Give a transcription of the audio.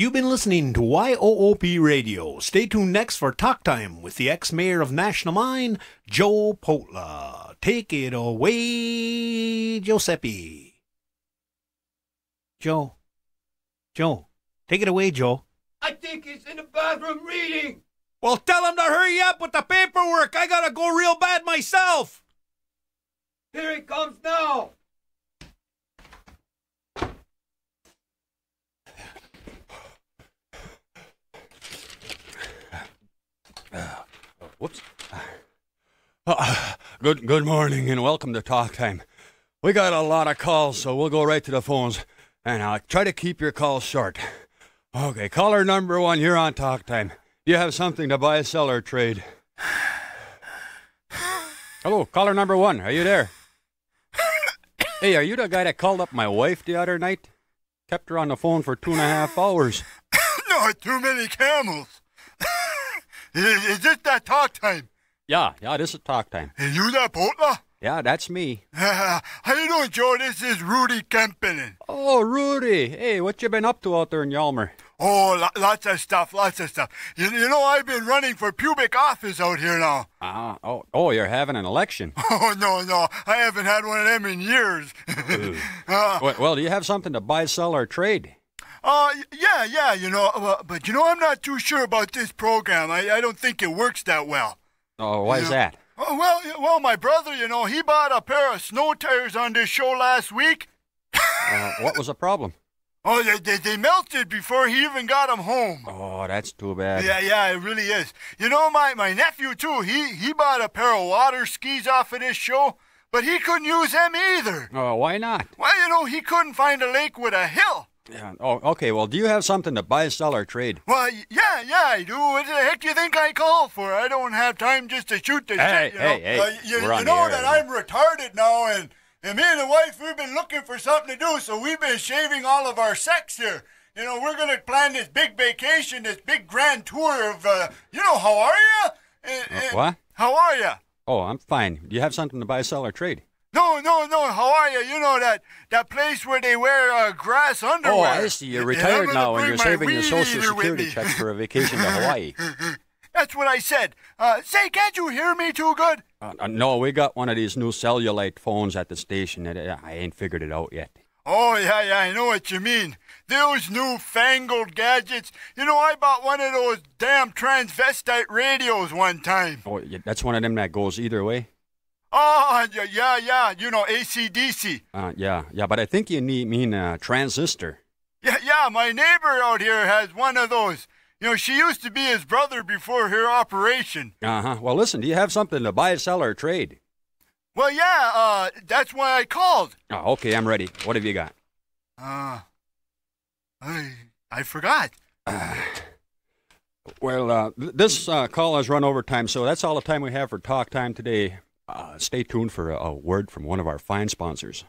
You've been listening to YOOP Radio. Stay tuned next for Talk Time with the ex-mayor of National Mine, Joe Potla. Take it away, Giuseppe. Joe. Joe. Take it away, Joe. I think he's in the bathroom reading. Well, tell him to hurry up with the paperwork. I gotta go real bad myself. Here he comes now. Uh, good good morning and welcome to Talk Time. We got a lot of calls, so we'll go right to the phones. And I'll try to keep your calls short. Okay, caller number one, you're on Talk Time. Do you have something to buy, sell, or trade? Hello, caller number one, are you there? Hey, are you the guy that called up my wife the other night? Kept her on the phone for two and a half hours. no, too many camels. is, is this that talk time? Yeah, yeah, this is Talk Time. You that Potla? Yeah, that's me. how you doing, Joe? This is Rudy Kempinen. Oh, Rudy. Hey, what you been up to out there in Yalmer? Oh, lo- lots of stuff, lots of stuff. You, you know, I've been running for pubic office out here now. Ah, oh, oh, you're having an election. Oh, no, no. I haven't had one of them in years. uh, well, well, do you have something to buy, sell, or trade? uh, yeah, yeah, you know, uh, but you know, I'm not too sure about this program. I, I don't think it works that well. Oh, why is that? Oh, well, well, my brother, you know, he bought a pair of snow tires on this show last week. Uh, what was the problem? Oh, they, they, they melted before he even got them home. Oh, that's too bad. Yeah, yeah, it really is. You know, my, my nephew, too, he, he bought a pair of water skis off of this show, but he couldn't use them either. Oh, why not? Well, you know, he couldn't find a lake with a hill. Yeah. Oh, okay. Well, do you have something to buy, sell, or trade? Well, yeah, yeah, I do. What the heck do you think I call for? I don't have time just to shoot the Hey, shit, you know. hey, hey, Uh, you, you know that I'm retarded now, and, and me and the wife, we've been looking for something to do, so we've been shaving all of our sex here. You know, we're going to plan this big vacation, this big grand tour of, uh, you know, how are you? And- what? How are you? Oh, I'm fine. Do you have something to buy, sell, or trade? No, no, no. How are you? You know that that place where they wear uh, grass underwear. Oh, I see. You're retired now, and you're saving your Social Security checks for a vacation to Hawaii. That's what I said. Uh, say, can't you hear me too good? Uh, uh, no, we got one of these new cellulite phones at the station. and uh, I ain't figured it out yet. Oh, yeah, yeah, I know what you mean. Those newfangled gadgets. You know, I bought one of those damn transvestite radios one time. Oh, yeah, that's one of them that goes either way. Oh, yeah, yeah, yeah. You know, ACDC. Uh, yeah, yeah, but I think you need mean a transistor. Yeah, yeah, my neighbor out here has one of those. You know, she used to be his brother before her operation. Uh huh. Well, listen, do you have something to buy, sell, or trade? Well, yeah, uh, that's why I called. Oh, okay, I'm ready. What have you got? Uh, I, I forgot. Well, uh, this uh, call has run over time, so that's all the time we have for talk time today. Uh, stay tuned for a, a word from one of our fine sponsors.